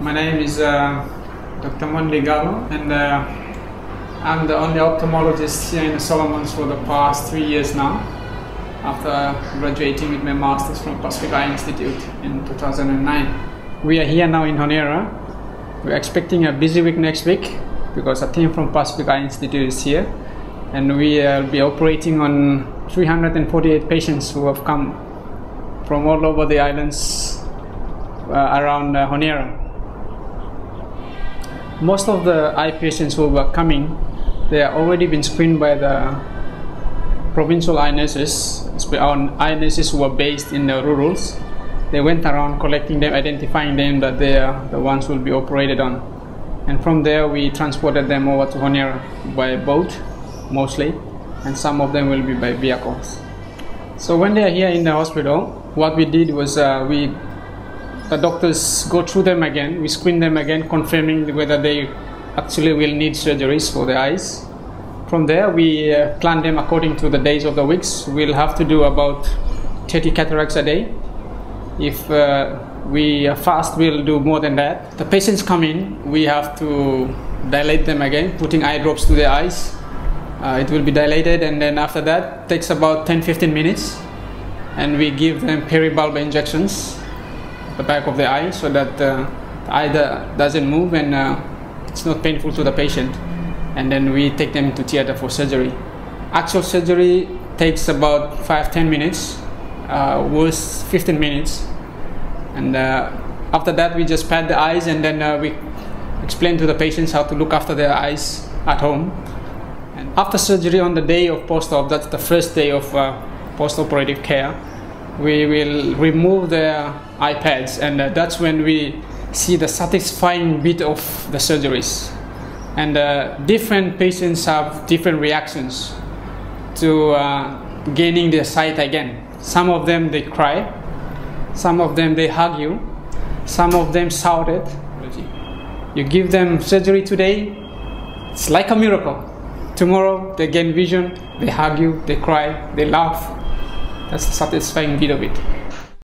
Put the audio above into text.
My name is uh, Dr. Mundi Qalo, and uh, I'm the only ophthalmologist here in the Solomons for the past three years now, after graduating with my master's from Pacific Eye Institute in 2009. We are here now in Honiara. We're expecting a busy week next week because a team from Pacific Eye Institute is here, and we will be operating on 348 patients who have come from all over the islands uh, around uh, Honiara. Most of the eye patients who were coming, they have already been screened by the provincial eye nurses, our eye nurses who were based in the rurals. They went around collecting them, identifying them that they are the ones who will be operated on. And from there, we transported them over to Honiara by boat, mostly, and some of them will be by vehicles. So when they are here in the hospital, what we did was uh, we the doctors go through them again. We screen them again, confirming whether they actually will need surgeries for the eyes. From there, we uh, plan them according to the days of the weeks. We'll have to do about 30 cataracts a day. If uh, we fast, we'll do more than that. The patients come in, we have to dilate them again, putting eye drops to their eyes. Uh, it will be dilated, and then after that, takes about 10 15 minutes. And we give them peribulbar injections the back of the eye so that uh, the eye doesn't move and uh, it's not painful to the patient. And then we take them to theater for surgery. Actual surgery takes about 5-10 minutes, uh, was 15 minutes. And uh, after that, we just pat the eyes and then we explain to the patients how to look after their eyes at home. And after surgery on the day of post-op, that's the first day of uh, post-operative care, we will remove the eye pads, and uh, that's when we see the satisfying bit of the surgeries. And uh, different patients have different reactions to uh, gaining their sight again. Some of them they cry, some of them they hug you, some of them shouted. You give them surgery today, it's like a miracle. Tomorrow they gain vision, they hug you, they cry, they laugh. That's the satisfying bit of it.